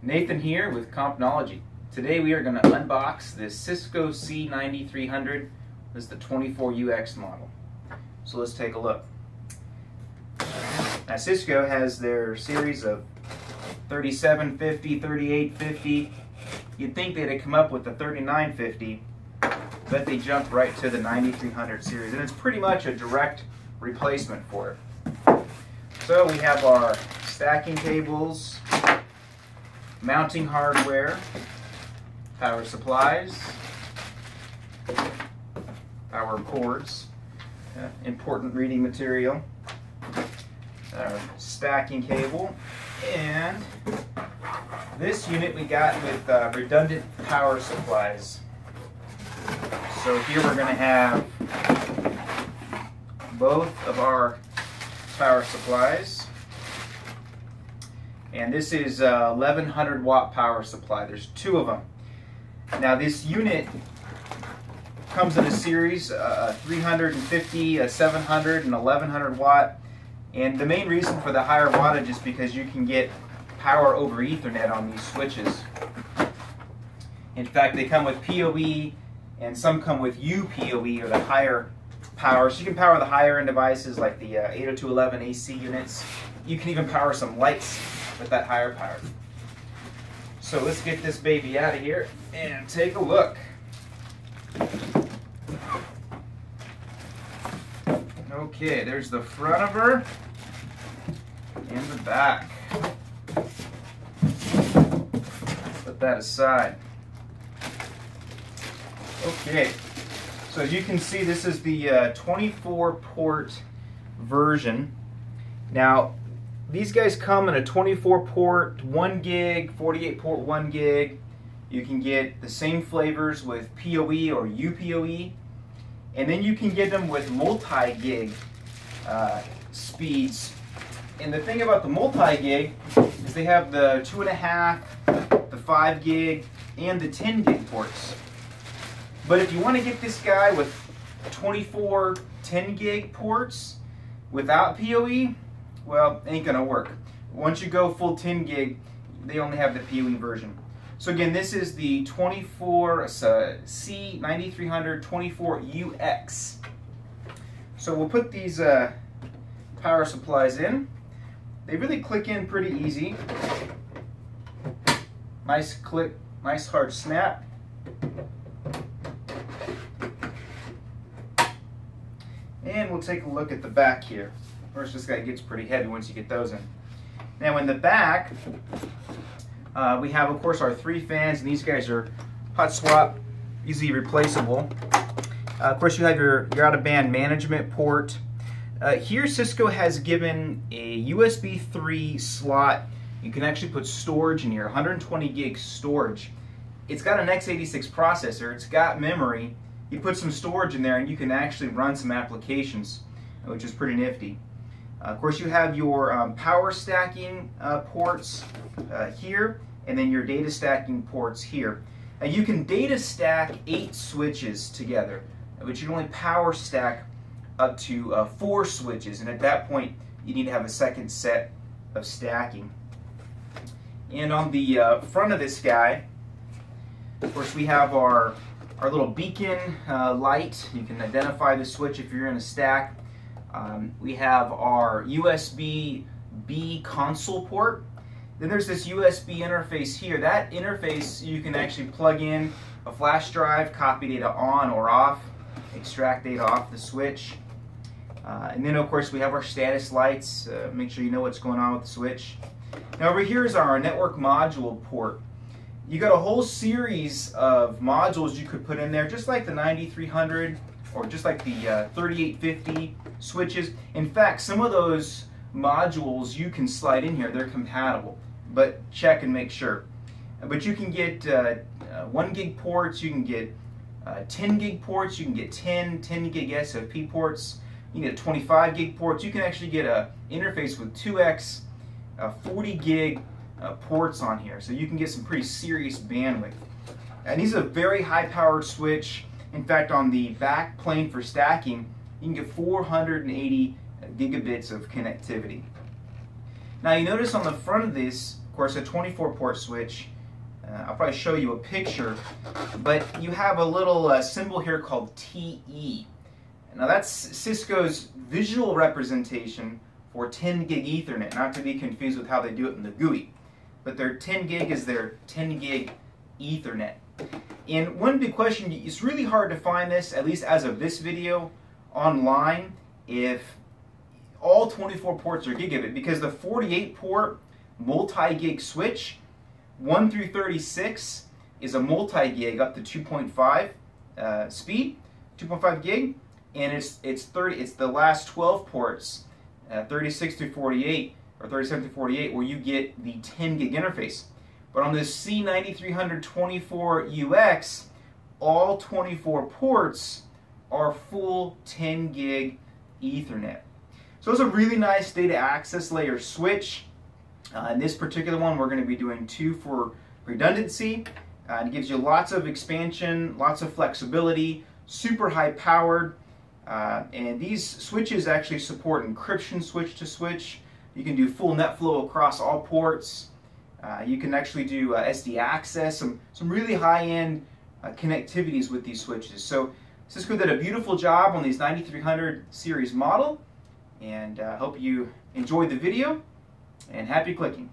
Nathan here with Compnology. Today we are going to unbox this Cisco C9300. This is the 24UX model. So let's take a look. Now Cisco has their series of 3750, 3850. You'd think they'd have come up with the 3950, but they jumped right to the 9300 series. And it's pretty much a direct replacement for it. So we have our stacking cables, mounting hardware, power supplies, power cords, uh, important reading material, our stacking cable, and this unit we got with uh, redundant power supplies. So here we're going to have both of our power supplies. And this is a 1100 watt power supply. There's two of them. Now this unit comes in a series, uh, 350, a 700, and 1100 watt. And the main reason for the higher wattage is because you can get power over Ethernet on these switches. In fact, they come with PoE and some come with UPoE or the higher power. So you can power the higher end devices like the uh, 802.11 AC units. You can even power some lights with that higher power. So let's get this baby out of here and take a look. Okay, there's the front of her and the back. Put that aside. Okay, so as you can see, this is the uh, 24 port version. Now, these guys come in a 24 port, 1 gig, 48 port, 1 gig. You can get the same flavors with PoE or UPoE. And then you can get them with multi-gig uh, speeds. And the thing about the multi-gig is they have the 2.5, the 5 gig, and the 10 gig ports. But if you want to get this guy with 24 10 gig ports without PoE, well, ain't gonna work. Once you go full 10 gig, they only have the PoE version. So again, this is the 24 uh, C9300 24UX. So we'll put these uh, power supplies in. They really click in pretty easy. Nice click, nice hard snap. And we'll take a look at the back here. First, this guy gets pretty heavy once you get those in. Now in the back, uh, we have, of course, our three fans, and these guys are hot swap, easily replaceable. Uh, of course, you have your, your out-of-band management port. Uh, here, Cisco has given a USB 3 slot. You can actually put storage in here, 120 gig storage. It's got an x86 processor, it's got memory, you put some storage in there and you can actually run some applications, which is pretty nifty. Uh, of course, you have your um, power stacking uh, ports uh, here, and then your data stacking ports here. Now, you can data stack eight switches together, but you can only power stack up to uh, four switches, and at that point, you need to have a second set of stacking. And on the uh, front of this guy, of course, we have our our little beacon uh, light. You can identify the switch if you're in a stack. Um, we have our USB B console port. Then there's this USB interface here. That interface you can actually plug in a flash drive, copy data on or off, extract data off the switch. Uh, and then of course we have our status lights, uh, make sure you know what's going on with the switch. Now over here is our network module port you got a whole series of modules you could put in there, just like the 9300 or just like the uh, 3850 switches. In fact, some of those modules you can slide in here. They're compatible, but check and make sure. But you can get uh, uh, 1 gig ports, you can get uh, 10 gig ports, you can get 10, 10 gig SFP ports, you can get 25 gig ports. You can actually get a interface with 2x, 40 gig uh, ports on here. So you can get some pretty serious bandwidth. And these are a very high powered switch. In fact, on the back plane for stacking, you can get 480 gigabits of connectivity. Now you notice on the front of this, of course, a 24 port switch. Uh, I'll probably show you a picture, but you have a little uh, symbol here called TE. Now that's Cisco's visual representation for 10 gig Ethernet, not to be confused with how they do it in the GUI. But their 10 gig is their 10 gig Ethernet. And one big question, it's really hard to find this, at least as of this video, online, if all 24 ports are gigabit, because the 48 port multi-gig switch, 1 through 36 is a multi-gig up to 2.5 uh, speed, 2.5 gig, and it's it's 30 it's the last 12 ports, uh, 36 to 48 or 37 to 48, where you get the 10 gig interface. But on this C9324UX, all 24 ports are full 10 gig Ethernet. So it's a really nice data access layer switch. Uh, in this particular one, we're going to be doing two for redundancy. Uh, it gives you lots of expansion, lots of flexibility, super high powered. Uh, and these switches actually support encryption switch to switch. You can do full net flow across all ports. Uh, you can actually do uh, SD access, some, some really high-end uh, connectivities with these switches. So Cisco did a beautiful job on these 9300 series model, and I uh, hope you enjoyed the video, and happy clicking.